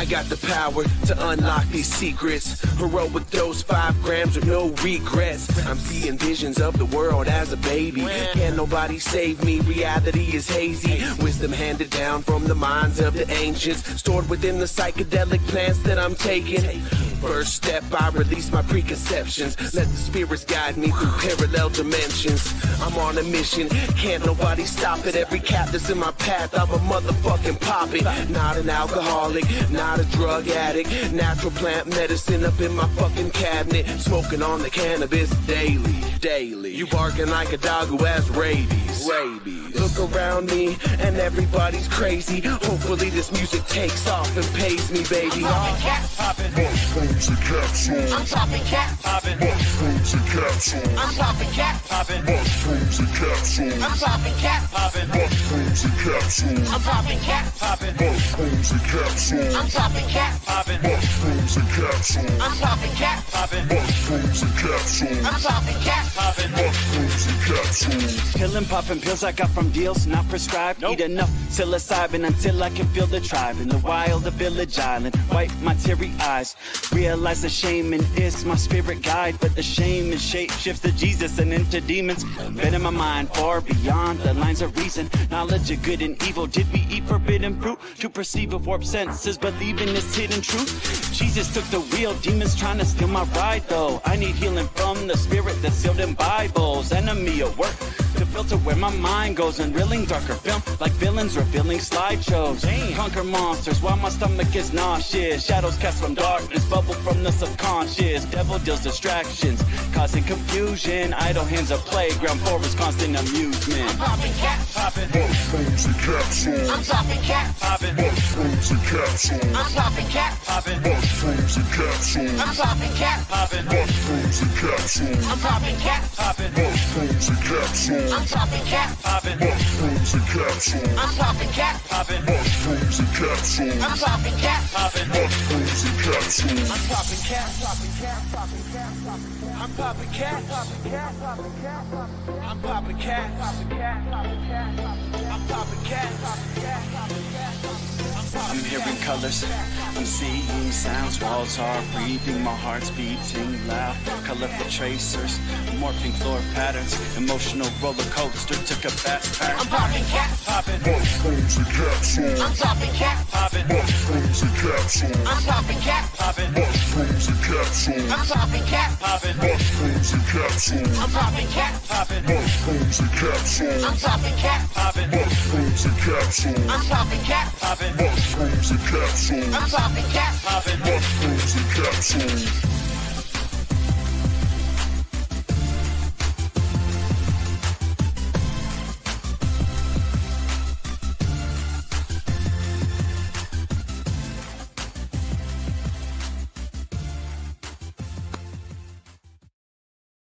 I got the power to unlock these secrets. Heroic dose, five grams with no regrets. I'm seeing visions of the world as a baby. Can't nobody save me, reality is hazy. Wisdom handed down from the minds of the ancients, stored within the psychedelic plants that I'm taking. First step, I release my preconceptions. Let the spirits guide me through parallel dimensions. I'm on a mission, can't nobody stop it. Every cat that's in my path, I'm a motherfucking pop it. Not an alcoholic, not a drug addict. Natural plant medicine up in my fucking cabinet. Smoking on the cannabis daily, daily. You barking like a dog who has rabies, rabies. Look around me and everybody's crazy. Hopefully this music takes off and pays me, baby. Mushrooms and capsules. I'm popping cat. Popping, Mushrooms and capsules. I'm popping cat. popping, Mushrooms and capsules. I'm popping cat. popping, Mushrooms and capsules. I'm popping cat. popping, Mushrooms and capsules. I'm popping cat. popping, Mushrooms and capsules. I'm popping cat. Popping, Mushrooms and capsules. I'm popping cat. popping. Mushrooms and capsules. Pillin' poppin' pills I got from deals, not prescribed. Nope. Eat enough psilocybin until I can feel the tribe in the wild, the village island. Wipe my teary eyes. Realize the shaman is my spirit guide, but the shame is shape shifts to Jesus and into demons. Been in my mind far beyond the lines of reason. Knowledge of good and evil. Did we eat forbidden fruit to perceive of warped senses? Believe in this hidden truth. Jesus took the wheel. Demons trying to steal my though. I need healing from the spirit that's sealed in Bibles. Enemy at work to filter where my mind goes and reeling darker film like villains revealing slideshows. Conquer monsters while my stomach is nauseous. Shadows cast from darkness, bubble from the subconscious. Devil deals distractions, causing confusion. Idle hands a playground for his constant amusement. I'm popping cat. Popping, Mushrooms and capsules. I'm popping cat. popping, Mushrooms and capsules. I'm popping cat. popping, Mushrooms and capsules. I'm popping cat. popping, Mushrooms and capsules. I'm popping cat. popping, Mushrooms and capsules. I'm popping cat. popping, Mushrooms and capsules. I'm popping cat. popping, Mushrooms and capsules. I'm popping cat. popping, Mushrooms and capsules. I'm popping cat, popping cat, popping cat, popping cat. I'm popping cat, popping cat, popping cat, popping. I'm popping cat, popping cat, popping cat, colors, I'm seeing sounds, walls are breathing, my heart's beating loud. Colorful tracers, morphing floor patterns, emotional roller coaster took a fast turn. I'm popping cat. popping, Mushrooms and capsules. I'm popping cat. popping, Mushrooms and capsules. I'm popping cat. popping, Mushrooms and capsules. I'm popping cat. popping, Mushrooms and capsules. I'm popping cat. popping, Mushrooms and capsules. I'm popping cat. popping, Mushrooms and capsules. I'm popping cat. popping, Mushrooms and capsules. I'm popping cat. popping. Mushrooms and capsules.